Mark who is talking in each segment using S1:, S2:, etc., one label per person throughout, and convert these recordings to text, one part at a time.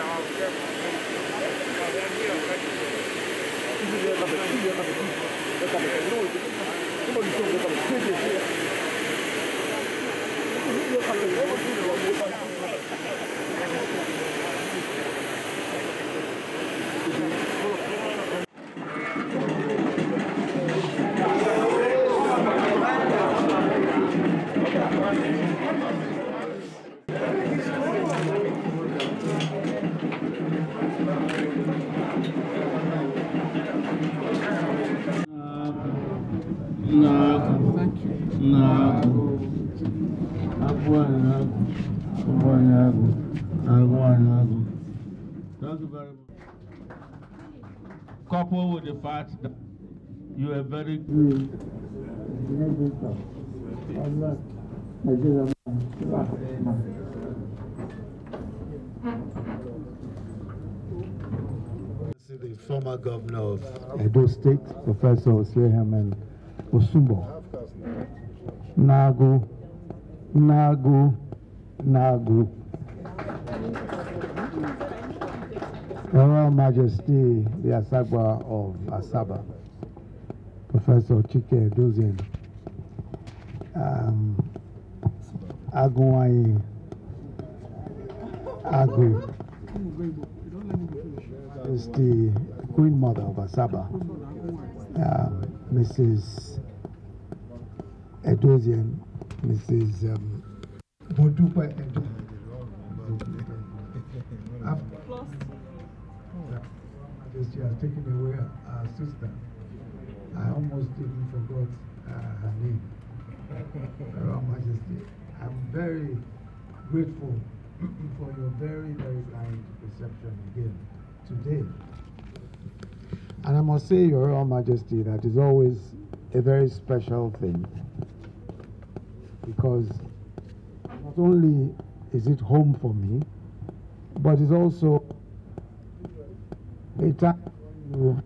S1: 你这个看的，我这个看的。Thank you very much. Coupled with the fact that you are very good.
S2: The former governor of Edo State, Professor Oserheimen Osunbor. Nagu, Nagu, Nagu. Royal Majesty, the Asagwa of Asaba, Professor Chike Edozian, um, Agunwaye, Agu, is the Queen Mother of Asaba, um, Mrs. Edozian, Mrs. Um, Edo. After- Majesty has taken away our sister. I almost even forgot uh, her name. Your Majesty, I'm very grateful for your very, very kind reception again today. And I must say, Your Royal Majesty, that is always a very special thing because not only is it home for me, but it's also a time you-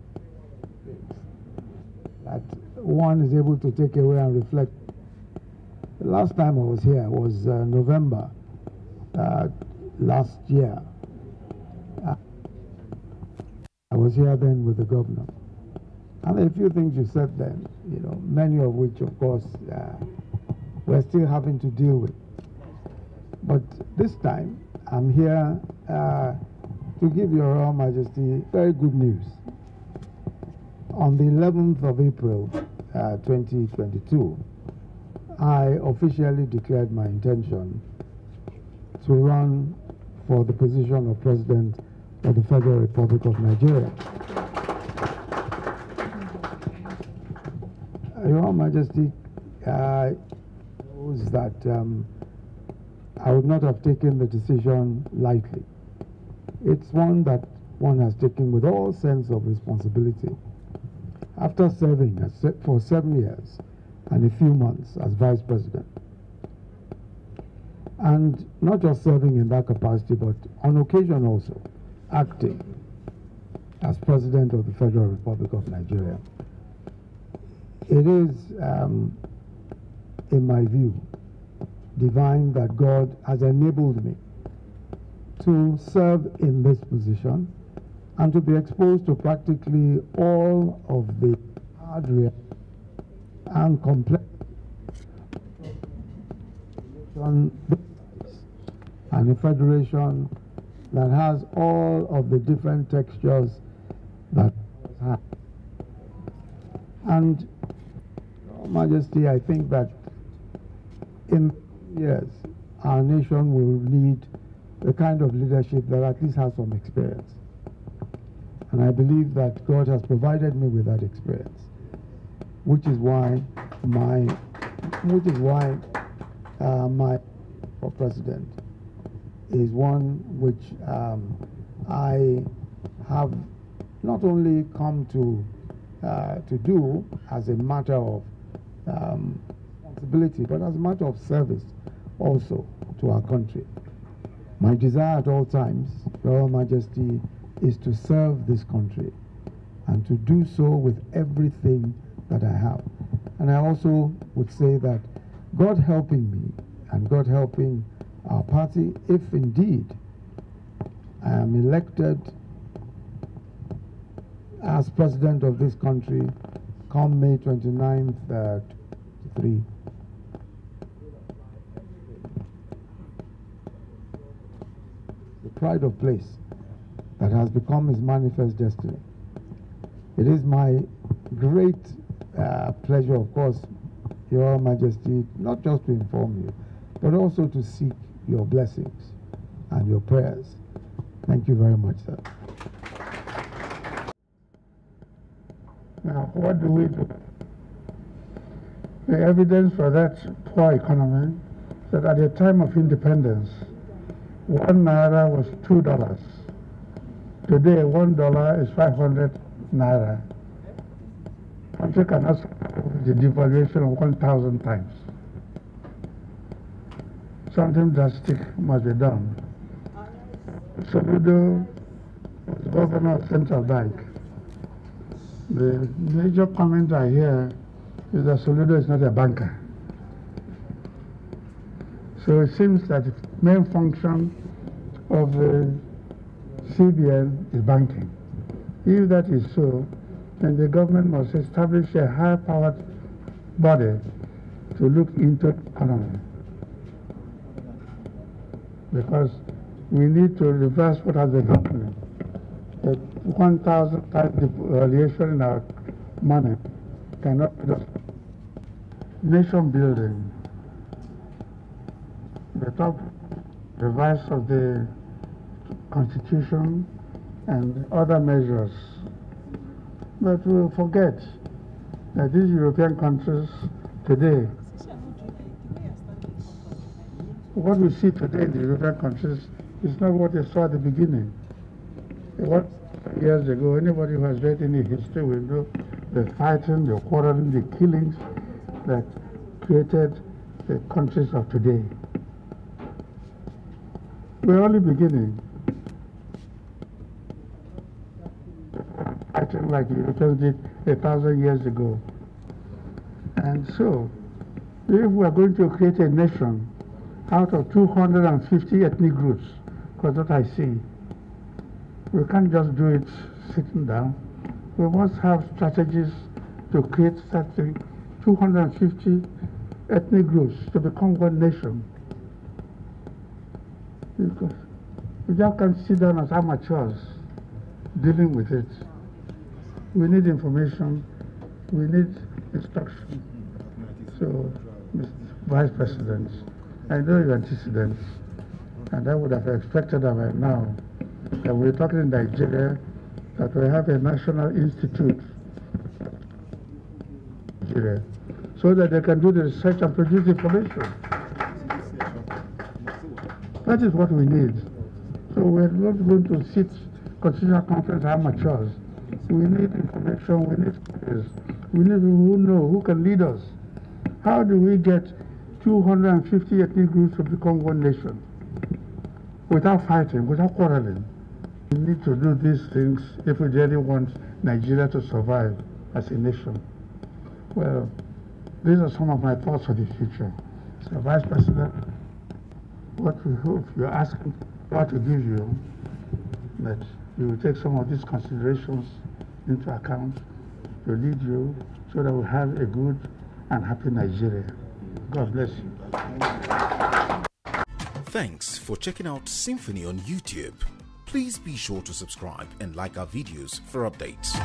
S2: that one is able to take away and reflect. The last time I was here was uh, November uh, last year. Uh, I was here then with the governor. And a few things you said then, you know, many of which, of course, uh, we're still having to deal with. But this time, I'm here uh, to give Your Royal Majesty very good news. On the 11th of April, uh, 2022, I officially declared my intention to run for the position of President of the Federal Republic of Nigeria. Your Majesty uh, knows that um, I would not have taken the decision lightly. It's one that one has taken with all sense of responsibility. After serving for seven years and a few months as Vice President, and not just serving in that capacity, but on occasion also acting as President of the Federal Republic of Nigeria, it is, um, in my view, divine that God has enabled me to serve in this position and to be exposed to practically all of the hard and complex and a federation that has all of the different textures that. And Your Majesty, I think that in years our nation will need the kind of leadership that at least has some experience. And I believe that God has provided me with that experience, which is why my, which is why uh, my for president is one which um, I have not only come to uh, to do as a matter of um, responsibility, but as a matter of service also to our country. My desire at all times, Your Royal Majesty, is to serve this country and to do so with everything that I have. And I also would say that God helping me and God helping our party, if indeed I am elected as president of this country come May 29th, uh, 3. The pride of place that has become his manifest destiny. It is my great uh, pleasure, of course, Your Majesty, not just to inform you, but also to seek your blessings and your prayers. Thank you very much, sir.
S3: Now, what do we do? The evidence for that poor economy that at the time of independence, one naira was two dollars. Today, one dollar is 500 naira. Country cannot the devaluation of 1,000 times. Something drastic must be done. Soludo was governor of Central Bank. The major comment I hear is that Soludo is not a banker. So it seems that the main function of uh, the CBN is banking. If that is so, then the government must establish a high-powered body to look into economy. Because we need to reverse what has been happening. A 1,000 times devaluation in our money cannot be. Nation building. The top revise of the constitution and other measures. But we forget that these European countries today, what we see today in the European countries is not what they saw at the beginning. What years ago, anybody who has read any history will know the fighting, the quarreling, the killings that created the countries of today. We're only beginning. I think like you Europeans did a thousand years ago. And so, if we are going to create a nation out of 250 ethnic groups, because what I see, we can't just do it sitting down. We must have strategies to create such 250 ethnic groups to become one nation. Because we just can't sit down as amateurs dealing with it. We need information, we need instruction. So, Mr. Vice President, I know your antecedents, and I would have expected that by now that we're talking in Nigeria that we have a national institute so that they can do the research and produce information. That is what we need. So we're not going to sit constitutional conference amateurs. We need information, we need leaders. We need people who know, who can lead us. How do we get 250 ethnic groups to become one nation without fighting, without quarreling? We need to do these things if we really want Nigeria to survive as a nation. Well, these are some of my thoughts for the future. So, Vice President, what we hope you're asking what to give you, that you will take some of these considerations into account to lead you so that we have a good and happy Nigeria. God bless you.
S4: Thanks for checking out Symfoni on YouTube. Please be sure to subscribe and like our videos for updates.